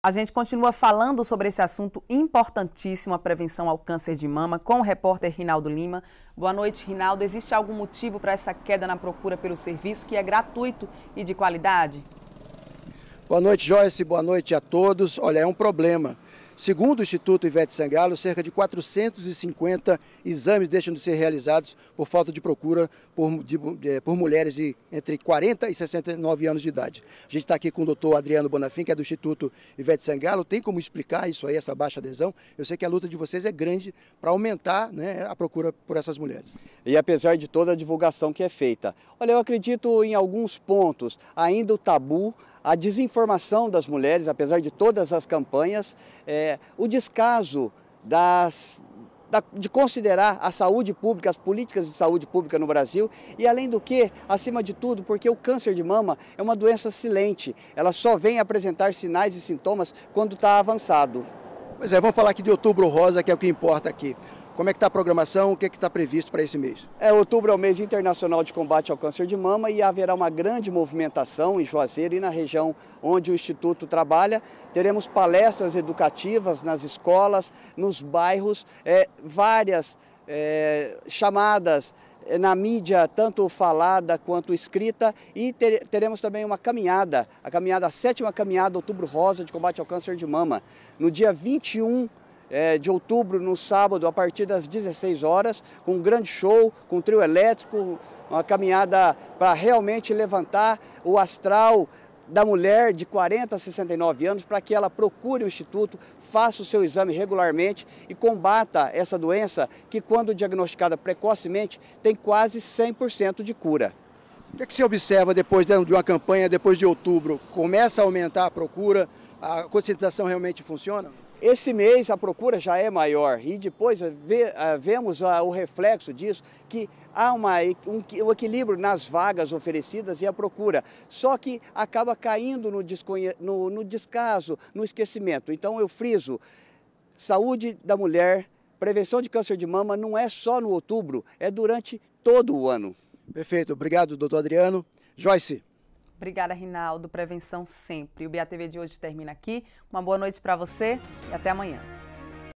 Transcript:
A gente continua falando sobre esse assunto importantíssimo, a prevenção ao câncer de mama, com o repórter Rinaldo Lima. Boa noite, Rinaldo. Existe algum motivo para essa queda na procura pelo serviço que é gratuito e de qualidade? Boa noite, Joyce. Boa noite a todos. Olha, é um problema. Segundo o Instituto Ivete Sangalo, cerca de 450 exames deixam de ser realizados por falta de procura por, de, de, por mulheres de entre 40 e 69 anos de idade. A gente está aqui com o doutor Adriano Bonafim, que é do Instituto Ivete Sangalo. Tem como explicar isso aí, essa baixa adesão? Eu sei que a luta de vocês é grande para aumentar né, a procura por essas mulheres. E apesar de toda a divulgação que é feita, olha, eu acredito em alguns pontos, ainda o tabu a desinformação das mulheres, apesar de todas as campanhas, é, o descaso das, da, de considerar a saúde pública, as políticas de saúde pública no Brasil e, além do que, acima de tudo, porque o câncer de mama é uma doença silente, ela só vem apresentar sinais e sintomas quando está avançado. Pois é, vamos falar aqui de outubro rosa, que é o que importa aqui. Como é que está a programação? O que é está previsto para esse mês? É, outubro é o mês internacional de combate ao câncer de mama e haverá uma grande movimentação em Juazeiro e na região onde o Instituto trabalha. Teremos palestras educativas nas escolas, nos bairros, é, várias é, chamadas é, na mídia, tanto falada quanto escrita, e ter, teremos também uma caminhada, a caminhada, a sétima caminhada Outubro Rosa de combate ao câncer de mama, no dia 21 é, de outubro, no sábado, a partir das 16 horas, com um grande show, com trio elétrico, uma caminhada para realmente levantar o astral da mulher de 40 a 69 anos para que ela procure o instituto, faça o seu exame regularmente e combata essa doença que, quando diagnosticada precocemente, tem quase 100% de cura. O que, é que você observa depois de uma campanha, depois de outubro? Começa a aumentar a procura? A conscientização realmente funciona? Esse mês a procura já é maior e depois vê, ah, vemos ah, o reflexo disso, que há uma, um, um, equilíbrio nas vagas oferecidas e a procura, só que acaba caindo no, no, no descaso, no esquecimento. Então eu friso, saúde da mulher, prevenção de câncer de mama não é só no outubro, é durante todo o ano. Perfeito, obrigado doutor Adriano. Joyce. Obrigada, Rinaldo. Prevenção sempre. O BATV de hoje termina aqui. Uma boa noite para você e até amanhã.